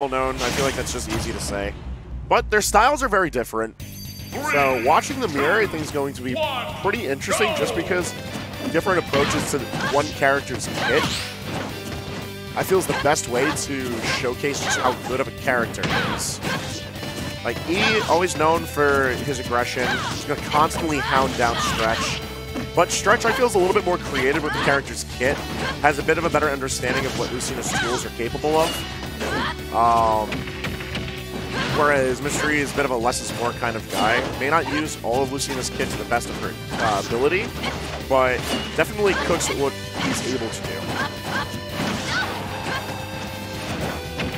well known. I feel like that's just easy to say. But their styles are very different. So watching the mirror, I think is going to be pretty interesting just because different approaches to one character's hit, I feel is the best way to showcase just how good of a character he is. Like, E, always known for his aggression, he's going to constantly hound down Stretch. But Stretch, I feel, is a little bit more creative with the character's kit, has a bit of a better understanding of what Lucina's tools are capable of. Um, whereas Mystery is a bit of a less is more kind of guy. May not use all of Lucina's kit to the best of her uh, ability, but definitely cooks at what he's able to do.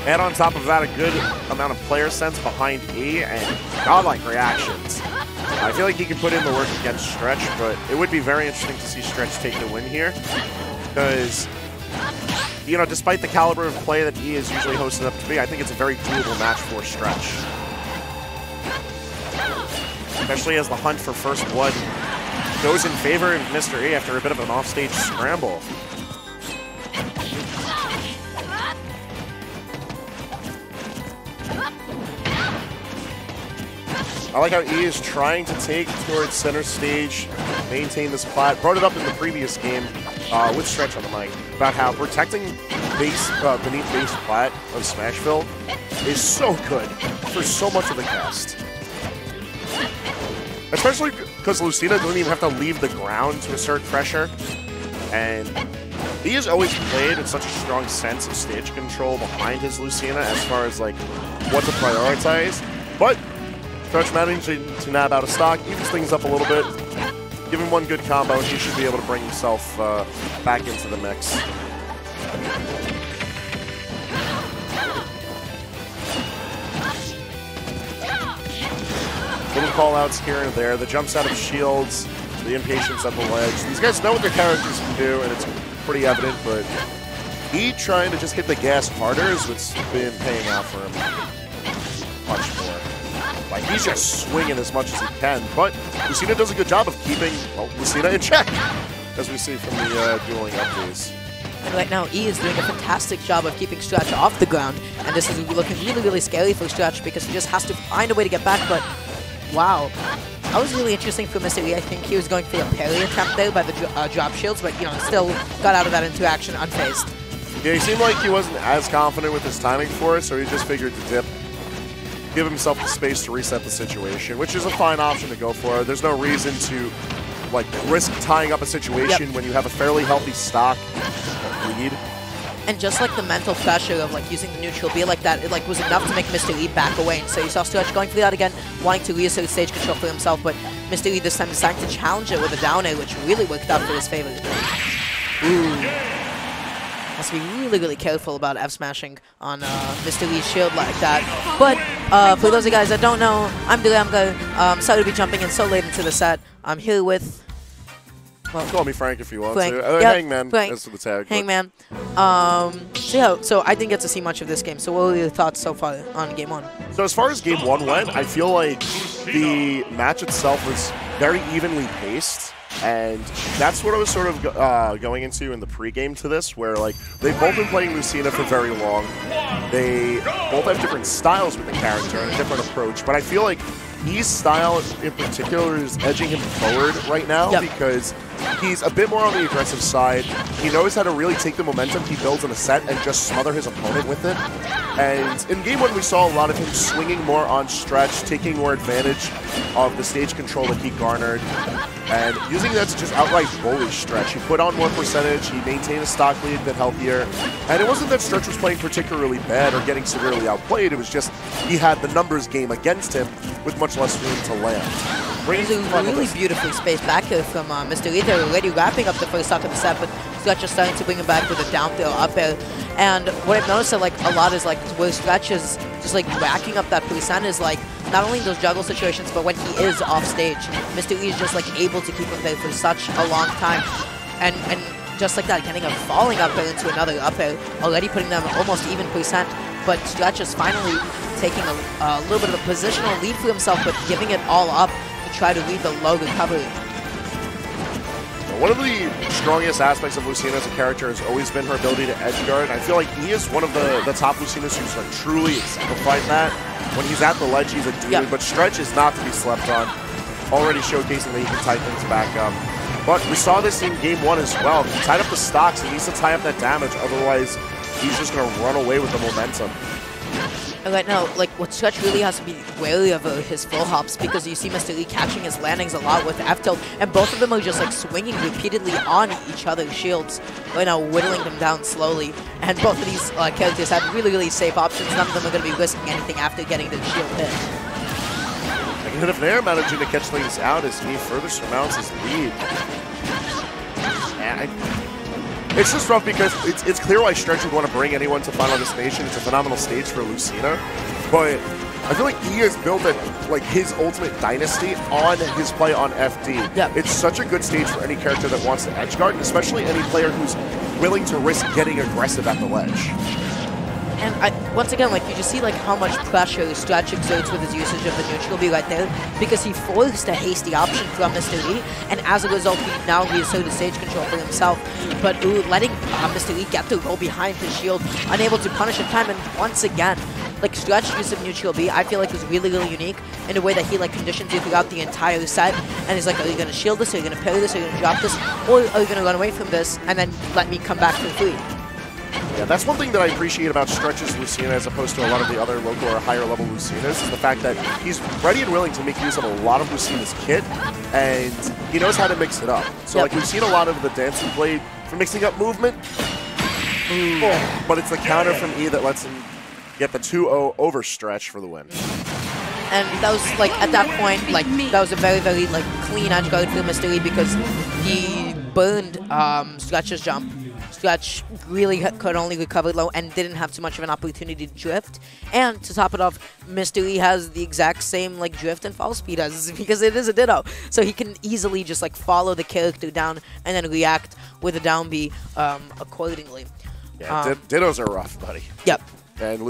And on top of that, a good amount of player sense behind E and godlike reactions. I feel like he can put in the work against Stretch, but it would be very interesting to see Stretch take the win here. Because, you know, despite the caliber of play that he is usually hosted up to be, I think it's a very doable match for Stretch. Especially as the hunt for first blood goes in favor of Mr. E after a bit of an offstage scramble. I like how E is trying to take towards center stage, maintain this plat. Brought it up in the previous game uh, with Stretch on the mic about how protecting base uh, beneath base plat of Smashville is so good for so much of the cast. Especially because Lucina doesn't even have to leave the ground to assert pressure. And he has always played with such a strong sense of stage control behind his Lucina as far as like what to prioritize. But Stretch managing to nab out of stock, evens things up a little bit. Give him one good combo and he should be able to bring himself uh, back into the mix. Little call-outs here and there, the jumps out of shields, the impatience at the ledge. These guys know what their characters can do, and it's pretty evident, but he trying to just hit the gas harder is what's been paying out for him. Like, he's just swinging as much as he can, but Lucina does a good job of keeping well, Lucina in check, as we see from the uh, dueling updates. And right now, E is doing a fantastic job of keeping Stretch off the ground. And this is looking really, really scary for Stretch because he just has to find a way to get back. But wow, that was really interesting for Mr. E. I think he was going for a parry attempt there by the uh, drop shields, but you know, still got out of that interaction unfazed. Yeah, he seemed like he wasn't as confident with his timing for it, so he just figured to dip, give himself the space to reset the situation, which is a fine option to go for. There's no reason to like risk tying up a situation Yep. when you have a fairly healthy stock lead. And just like the mental pressure of like using the neutral B like that, it like was enough to make Mr. Lee back away. And so you saw Stretch going for that again, wanting to reassert stage control for himself, but Mr. Lee this time decided to challenge it with a down air, which really worked out for his favor. Has to be really, really careful about F smashing on uh, Mr. E's shield like that. But uh, for those of you guys that don't know, I'm Daramgar. Um, sorry to be jumping in so late into the set. I'm here with Well, Call me Frank if you want Frank. to. Uh, Yep, Hangman Frank. is the tag. Hangman. Um, so yeah, so I didn't get to see much of this game. So what were your thoughts so far on game one? So as far as game one went, I feel like the match itself was very evenly paced. And that's what I was sort of uh, going into in the pregame to this, where like they've both been playing Lucina for very long. They both have different styles with the character and a different approach, but I feel like his style in particular is edging him forward right now Yep. because he's a bit more on the aggressive side. He knows how to really take the momentum he builds in a set and just smother his opponent with it. And in game one, we saw a lot of him swinging more on stretch, taking more advantage of the stage control that he garnered, and using that to just outright bully stretch. He put on more percentage, he maintained a stock lead, bit healthier, and it wasn't that stretch was playing particularly bad or getting severely outplayed. It was just he had the numbers game against him with much less room to land. Really, fun really beautifully spaced back here from uh, Mr. They're already wrapping up the first half of the set, but Stretch is starting to bring him back with a down throw up air. And what I've noticed that like a lot is like where Stretch is just like racking up that percent is like not only in those juggle situations, but when he is off stage, Mr. E is just like able to keep him there for such a long time. And and just like that, getting a falling up air into another up air, already putting them almost even percent. But Stretch is finally taking a, a little bit of a positional lead for himself, but giving it all up to try to lead the low recovery. One of the strongest aspects of Lucina as a character has always been her ability to edge guard. And I feel like he is one of the, the top Lucinas who's like truly exemplified that. When he's at the ledge, he's a dude, Yeah. but Stretch is not to be slept on. Already showcasing that he can tie things back up. But we saw this in game one as well. He tied up the stocks. He needs to tie up that damage, otherwise he's just going to run away with the momentum. Right now, like, what Stretch really has to be wary of are his full hops because you see Mr. Lee catching his landings a lot with F tilt, and both of them are just like swinging repeatedly on each other's shields, right now whittling them down slowly. And both of these uh, characters have really, really safe options. None of them are going to be risking anything after getting the shield hit. And if they're managing to catch things out as he further surmounts his lead. I- it's just rough because it's, it's clear why Stretch would want to bring anyone to Final Destination. It's a phenomenal stage for Lucina. But I feel like he has built a, like his ultimate dynasty on his play on FD. Yeah. It's such a good stage for any character that wants to edge guard, especially any player who's willing to risk getting aggressive at the ledge. And I, once again, like you just see like how much pressure Stretch exerts with his usage of the neutral B right there, because he forced a hasty option from Mr. Lee, and as a result, he now reasserted stage control for himself. But ooh, letting uh, Mr. Lee get the roll behind his shield, unable to punish in time, and once again, like Stretch use of neutral B, I feel like was really, really unique in a way that he like conditions you throughout the entire set, and he's like, are you gonna shield this, are you gonna parry this, are you gonna drop this, or are you gonna run away from this, and then let me come back for free? Yeah, that's one thing that I appreciate about Stretch's Lucina as opposed to a lot of the other local or higher level Lucinas is the fact that he's ready and willing to make use of a lot of Lucina's kit, and he knows how to mix it up. So Yep. like we've seen a lot of the dancing blade for mixing up movement, but it's the counter from E that lets him get the 2-0 over Stretch for the win. And that was like at that point, like that was a very, very like clean edge guard for Mr. Lee because he burned um, Stretch's jump. Stretch really could only recover low and didn't have too much of an opportunity to drift. And to top it off, Mr. Lee has the exact same like drift and fall speed as because it is a Ditto, so he can easily just like follow the character down and then react with a down B um, accordingly. Yeah, Um, Dittos are rough, buddy. Yep. And